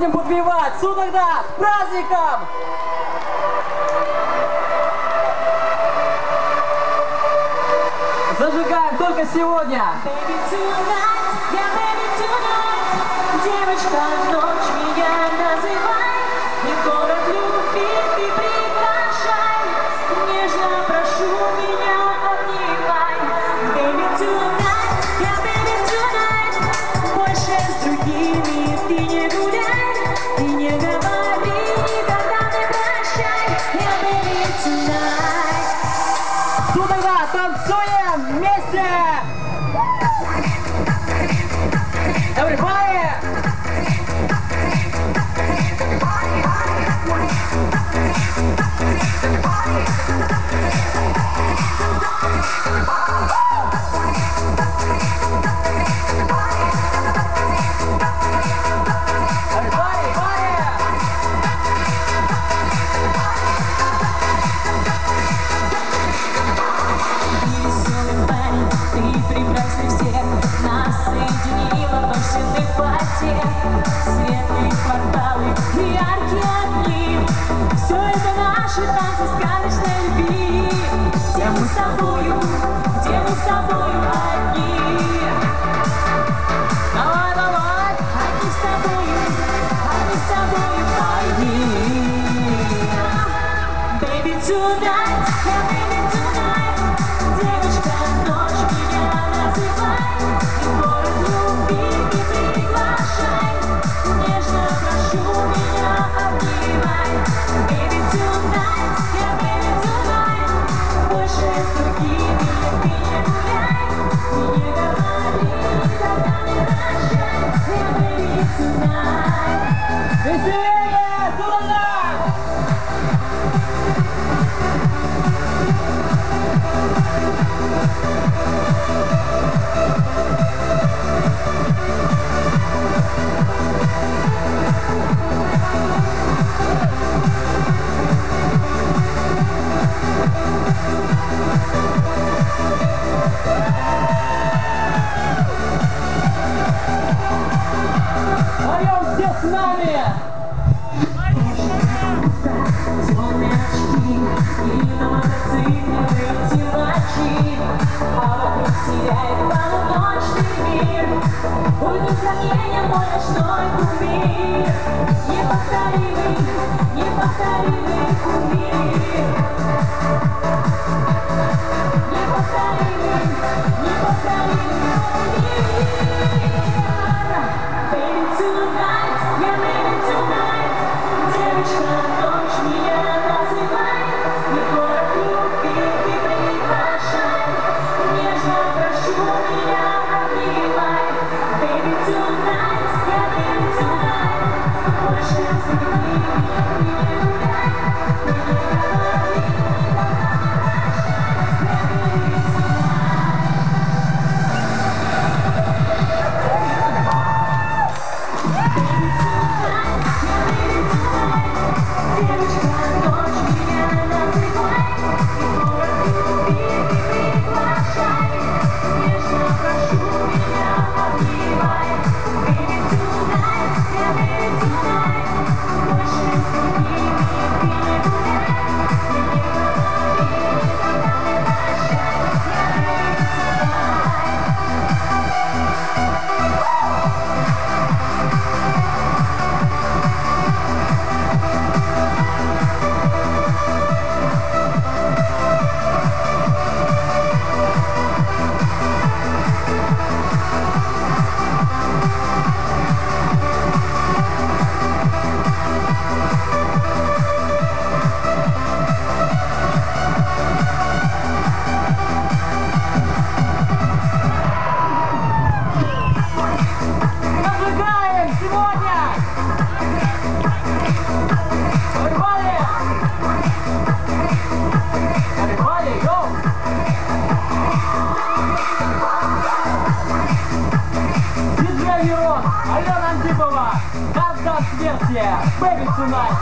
будем подбивать. Ну тогда, праздником! Зажигаем только сегодня. Baby, tonight, yeah, baby, tonight, девочка. Everybody! te fazes с нами! повторим, не повторим. now, baby tonight.